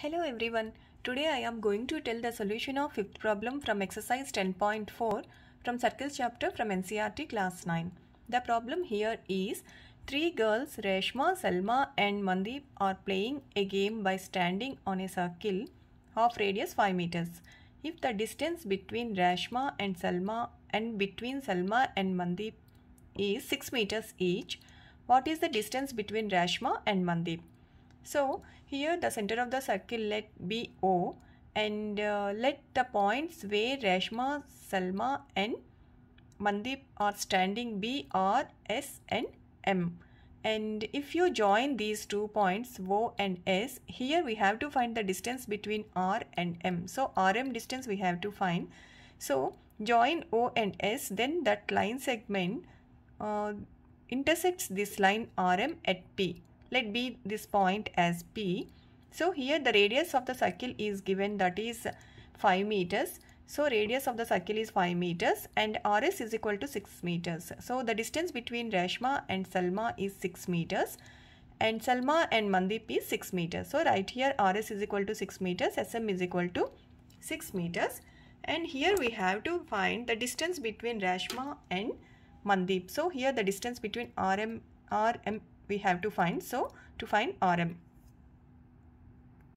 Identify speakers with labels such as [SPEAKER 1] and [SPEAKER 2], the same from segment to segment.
[SPEAKER 1] Hello everyone. Today I am going to tell the solution of fifth problem from exercise 10.4 from circles chapter from NCERT class 9. The problem here is three girls Reshma, Salma and Mandip are playing a game by standing on a circle of radius 5 meters. If the distance between Reshma and Salma and between Salma and Mandip is 6 meters each, what is the distance between Reshma and Mandip? So here the center of the circle let be O and uh, let the points where Rashma, Salma and Mandip are standing be R, S and M. And if you join these two points O and S, here we have to find the distance between R and M. So RM distance we have to find. So join O and S, then that line segment uh, intersects this line RM at P let be this point as P. So here the radius of the circle is given that is 5 meters. So radius of the circle is 5 meters and RS is equal to 6 meters. So the distance between Rashma and Salma is 6 meters and Salma and Mandip is 6 meters. So right here RS is equal to 6 meters, SM is equal to 6 meters and here we have to find the distance between Rashma and Mandip. So here the distance between RM, RM we have to find. So to find RM.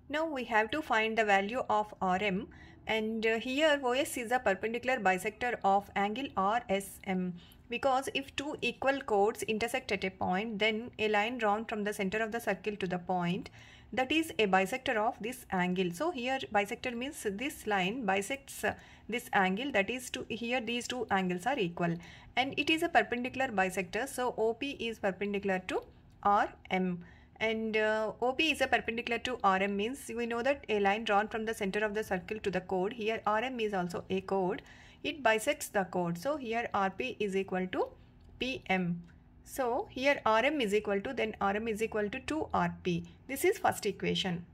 [SPEAKER 1] Now we have to find the value of RM and uh, here OS is a perpendicular bisector of angle RSM because if two equal chords intersect at a point then a line drawn from the center of the circle to the point that is a bisector of this angle. So here bisector means this line bisects uh, this angle that is to here these two angles are equal and it is a perpendicular bisector so OP is perpendicular to RM and uh, OP is a perpendicular to RM means we know that a line drawn from the center of the circle to the chord here RM is also a chord it bisects the chord. So here RP is equal to PM so here RM is equal to then RM is equal to 2 RP this is first equation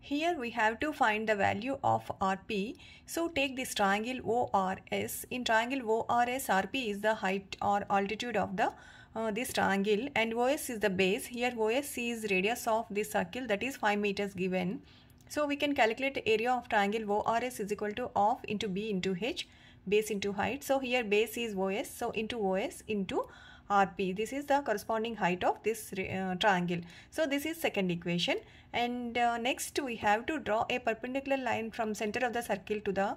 [SPEAKER 1] here we have to find the value of RP. So take this triangle ORS. In triangle ORS, RP is the height or altitude of the uh, this triangle and OS is the base. Here OS is radius of this circle that is 5 meters given. So we can calculate area of triangle ORS is equal to off into B into H base into height. So here base is OS. So into OS into RP. This is the corresponding height of this uh, triangle. So this is second equation and uh, next we have to draw a perpendicular line from center of the circle to the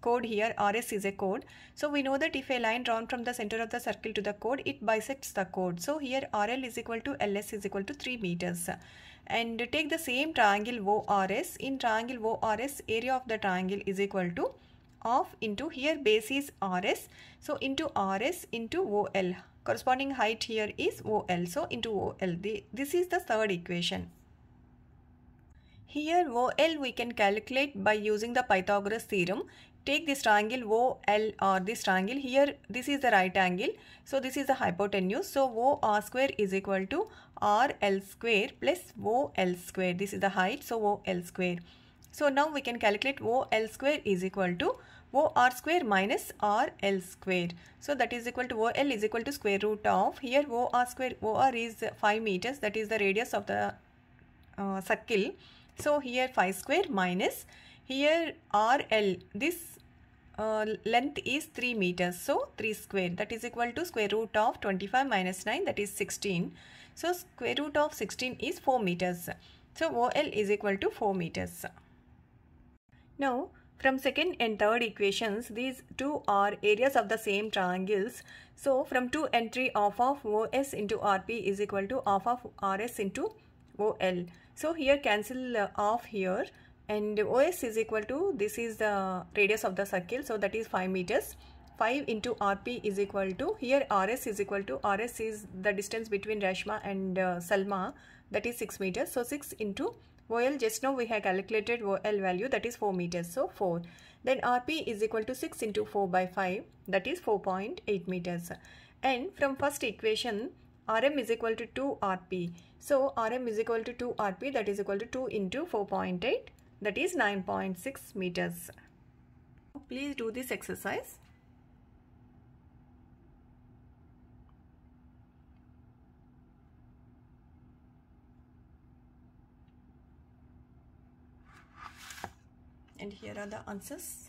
[SPEAKER 1] chord here RS is a chord. So we know that if a line drawn from the center of the circle to the chord it bisects the chord. So here RL is equal to LS is equal to 3 meters and take the same triangle ORS. In triangle ORS area of the triangle is equal to of into here base is RS. So into RS into OL corresponding height here is OL. So into OL. The, this is the third equation. Here OL we can calculate by using the Pythagoras theorem. Take this triangle OL or this triangle. Here this is the right angle. So this is the hypotenuse. So OR square is equal to RL square plus OL square. This is the height. So OL square so now we can calculate OL square is equal to OR square minus RL square. So that is equal to OL is equal to square root of here OR square OR is 5 meters that is the radius of the uh, circle. So here 5 square minus here RL this uh, length is 3 meters. So 3 square that is equal to square root of 25 minus 9 that is 16. So square root of 16 is 4 meters. So OL is equal to 4 meters. Now from second and third equations these two are areas of the same triangles. So from 2 and 3 half of OS into RP is equal to half of RS into OL. So here cancel uh, off here. And OS is equal to this is the radius of the circle. So that is 5 meters. 5 into RP is equal to here RS is equal to RS is the distance between Rashma and uh, Salma. That is 6 meters. So 6 into OL just now we have calculated OL value that is 4 meters so 4 then RP is equal to 6 into 4 by 5 that is 4.8 meters and from first equation RM is equal to 2 RP so RM is equal to 2 RP that is equal to 2 into 4.8 that is 9.6 meters. Please do this exercise. And here are the answers